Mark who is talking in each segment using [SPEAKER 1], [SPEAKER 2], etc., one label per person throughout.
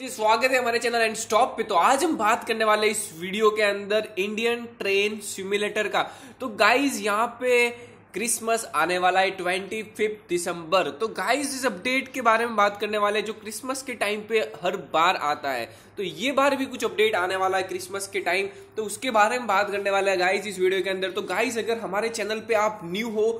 [SPEAKER 1] जी, स्वागत है हमारे चैनल एंड स्टॉप पे। तो आज हम बात करने वाले इस वीडियो के अंदर इंडियन ट्रेन सिमुलेटर का। तो गाइज़ यहाँ पे क्रिसमस आने वाला है ट्वेंटी फिफ्थ दिसंबर तो गाइज़ इस अपडेट के बारे में बात करने वाले जो क्रिसमस के टाइम पे हर बार आता है। तो ये बार भी कुछ अपडेट आने वाला है क्रिसमस के टाइम तो उसके बारे में बात करने वाले हैं इस वीडियो के अंदर। तो गाइज़ अगर हमारे चैनल पे आप न्यू हो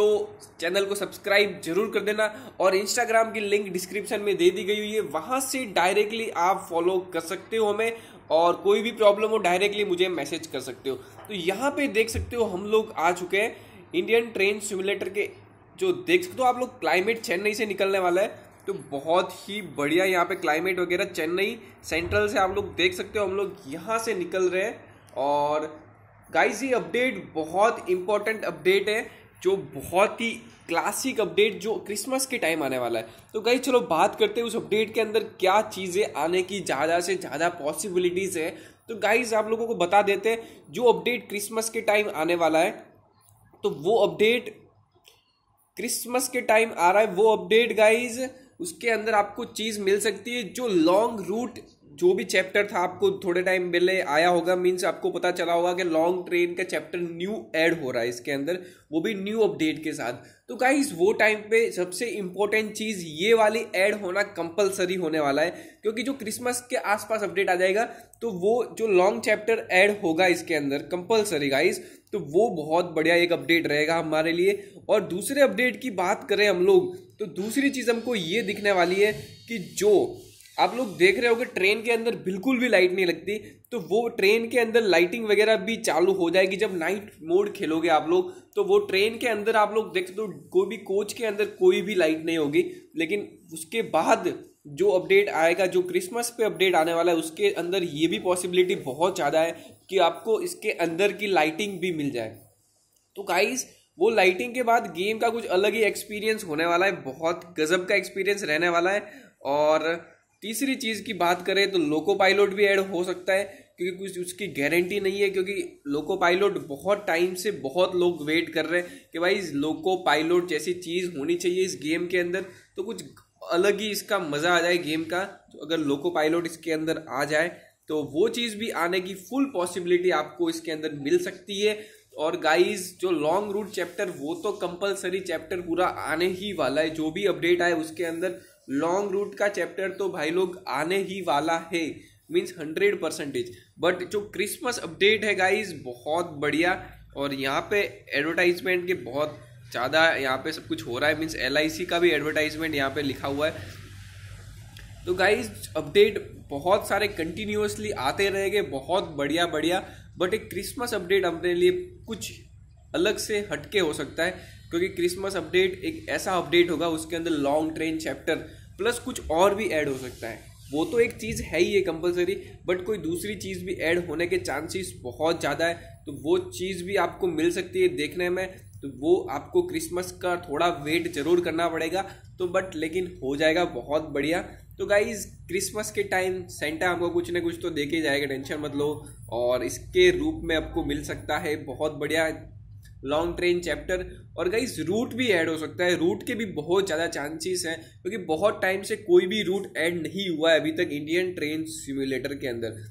[SPEAKER 1] तो चैनल को सब्सक्राइब ज़रूर कर देना और इंस्टाग्राम की लिंक डिस्क्रिप्शन में दे दी गई हुई है। वहाँ से डायरेक्टली आप फॉलो कर सकते हो हमें और कोई भी प्रॉब्लम हो डायरेक्टली मुझे मैसेज कर सकते हो। तो यहाँ पे देख सकते हो हम लोग आ चुके हैं इंडियन ट्रेन सिमुलेटर के जो देख सकते हो आप लोग क्लाइमेट चेन्नई से निकलने वाला है। तो बहुत ही बढ़िया यहाँ पे क्लाइमेट वगैरह, चेन्नई सेंट्रल से आप लोग देख सकते हो हम लोग यहाँ से निकल रहे हैं। और गाइस ये अपडेट बहुत इंपॉर्टेंट अपडेट है। जो बहुत ही क्लासिक अपडेट जो क्रिसमस के टाइम आने वाला है। तो गाइस चलो बात करते हैं उस अपडेट के अंदर क्या चीज़ें आने की, ज़्यादा से ज़्यादा पॉसिबिलिटीज़ है। तो गाइज़ आप लोगों को बता देते हैं, जो अपडेट क्रिसमस के टाइम आने वाला है तो वो अपडेट क्रिसमस के टाइम आ रहा है, वो अपडेट गाइज़ उसके अंदर आपको चीज़ मिल सकती है जो लॉन्ग रूट जो भी चैप्टर था, आपको थोड़े टाइम पहले आया होगा मीन्स आपको पता चला होगा कि लॉन्ग ट्रेन का चैप्टर न्यू ऐड हो रहा है इसके अंदर, वो भी न्यू अपडेट के साथ। तो गाइस वो टाइम पे सबसे इंपॉर्टेंट चीज़ ये वाली ऐड होना कंपलसरी होने वाला है, क्योंकि जो क्रिसमस के आसपास अपडेट आ जाएगा तो वो जो लॉन्ग चैप्टर ऐड होगा इसके अंदर कंपलसरी गाइस तो वो बहुत बढ़िया एक अपडेट रहेगा हमारे लिए। और दूसरे अपडेट की बात करें हम लोग तो दूसरी चीज़ हमको ये दिखने वाली है कि जो आप लोग देख रहे हो कि ट्रेन के अंदर बिल्कुल भी लाइट नहीं लगती तो वो ट्रेन के अंदर लाइटिंग वगैरह भी चालू हो जाएगी। जब नाइट मोड खेलोगे आप लोग तो वो ट्रेन के अंदर आप लोग देख सकते हो, कोई भी कोच के अंदर कोई भी लाइट नहीं होगी। लेकिन उसके बाद जो अपडेट आएगा, जो क्रिसमस पे अपडेट आने वाला है, उसके अंदर ये भी पॉसिबिलिटी बहुत ज़्यादा है कि आपको इसके अंदर की लाइटिंग भी मिल जाए। तो गाइज़ वो लाइटिंग के बाद गेम का कुछ अलग ही एक्सपीरियंस होने वाला है, बहुत गजब का एक्सपीरियंस रहने वाला है। और तीसरी चीज़ की बात करें तो लोको पायलट भी ऐड हो सकता है, क्योंकि कुछ उसकी गारंटी नहीं है, क्योंकि लोको पायलट बहुत टाइम से बहुत लोग वेट कर रहे हैं कि भाई लोको पायलट जैसी चीज़ होनी चाहिए इस गेम के अंदर तो कुछ अलग ही इसका मज़ा आ जाए गेम का तो अगर लोको पायलट इसके अंदर आ जाए तो वो चीज़ भी आने की फुल पॉसिबिलिटी आपको इसके अंदर मिल सकती है। और गाइस जो लॉन्ग रूट चैप्टर वो तो कंपलसरी चैप्टर पूरा आने ही वाला है, जो भी अपडेट आए उसके अंदर लॉन्ग रूट का चैप्टर तो भाई लोग आने ही वाला है मीन्स हंड्रेड परसेंटेज बट जो क्रिसमस अपडेट है गाइज़ बहुत बढ़िया, और यहाँ पे एडवर्टाइजमेंट के बहुत ज़्यादा यहाँ पे सब कुछ हो रहा है मीन्स एल का भी एडवर्टाइजमेंट यहाँ पे लिखा हुआ है। तो गाइज़ अपडेट बहुत सारे कंटिन्यूसली आते रहेंगे, बहुत बढ़िया बढ़िया बट एक क्रिसमस अपडेट अपने लिए कुछ अलग से हटके हो सकता है, क्योंकि क्रिसमस अपडेट एक ऐसा अपडेट होगा, उसके अंदर लॉन्ग ट्रेन चैप्टर प्लस कुछ और भी ऐड हो सकता है। वो तो एक चीज़ है ही है कंपलसरी बट कोई दूसरी चीज़ भी ऐड होने के चांसेस बहुत ज़्यादा है तो वो चीज़ भी आपको मिल सकती है देखने में तो वो आपको क्रिसमस का थोड़ा वेट ज़रूर करना पड़ेगा। तो बट लेकिन हो जाएगा बहुत बढ़िया। तो गाइज़ क्रिसमस के टाइम सेंटा आपको कुछ ना कुछ तो देके जाएगा, टेंशन मत लो, और इसके रूप में आपको मिल सकता है, बहुत बढ़िया। लॉन्ग ट्रेन चैप्टर और गाइस रूट भी ऐड हो सकता है। रूट के भी बहुत ज़्यादा चांसेस हैं, क्योंकि बहुत टाइम से कोई भी रूट ऐड नहीं हुआ है अभी तक इंडियन ट्रेन सिमुलेटर के अंदर।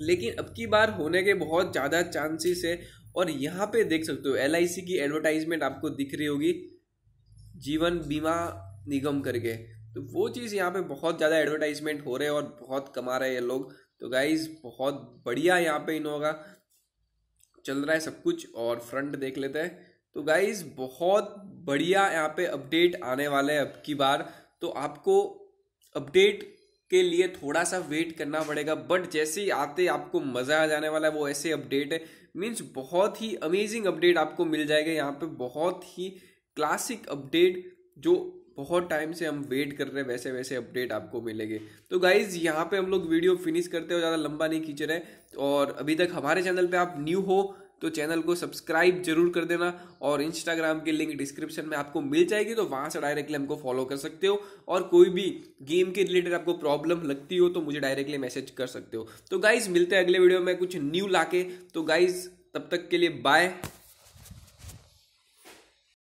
[SPEAKER 1] लेकिन अब की बार होने के बहुत ज़्यादा चांसेस है। और यहाँ पे देख सकते हो एलआईसी की एडवर्टाइजमेंट आपको दिख रही होगी, जीवन बीमा निगम करके। तो वो चीज़ यहाँ पे बहुत ज़्यादा एडवर्टाइजमेंट हो रहे हैं और बहुत कमा रहे हैं लोग। तो गाइज़ बहुत बढ़िया यहाँ पे इन होगा। चल रहा है सब कुछ और फ्रंट देख लेते हैं। तो गाइज़ बहुत बढ़िया यहाँ पे अपडेट आने वाले हैं अब की बार। तो आपको अपडेट के लिए थोड़ा सा वेट करना पड़ेगा बट जैसे ही आते आपको मज़ा आ जाने वाला है, वो ऐसे अपडेट है। मीन्स बहुत ही अमेजिंग अपडेट आपको मिल जाएगा यहाँ पे, बहुत ही क्लासिक अपडेट जो बहुत टाइम से हम वेट कर रहे हैं वैसे वैसे अपडेट आपको मिलेंगे। तो गाइज़ यहाँ पे हम लोग वीडियो फिनिश करते हो ज़्यादा लंबा नहीं खींच रहे और अभी तक हमारे चैनल पे आप न्यू हो तो चैनल को सब्सक्राइब ज़रूर कर देना और इंस्टाग्राम की लिंक डिस्क्रिप्शन में आपको मिल जाएगी तो वहाँ से डायरेक्टली हमको फॉलो कर सकते हो। और कोई भी गेम के रिलेटेड आपको प्रॉब्लम लगती हो तो मुझे डायरेक्टली मैसेज कर सकते हो। तो गाइज़ मिलते हैं अगले वीडियो में कुछ न्यू लाके। तो गाइज़ तब तक के लिए बाय